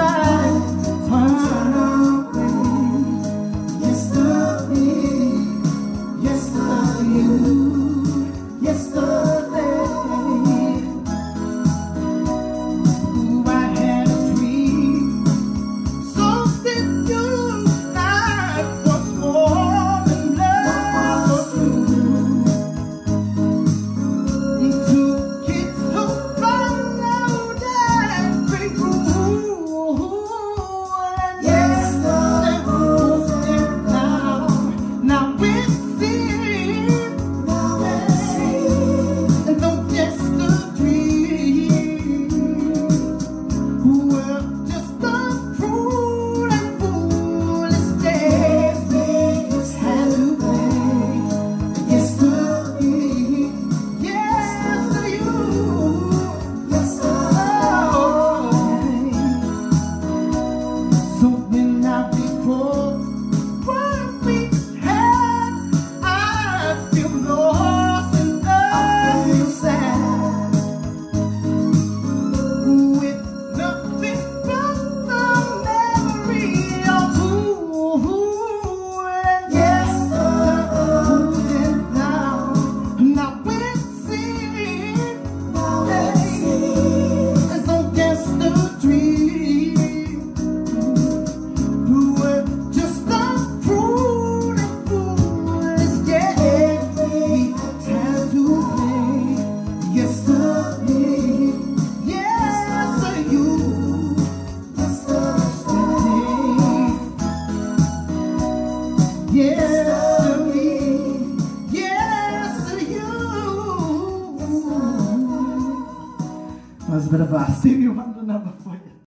side. gravar. Sempre eu mando na folha.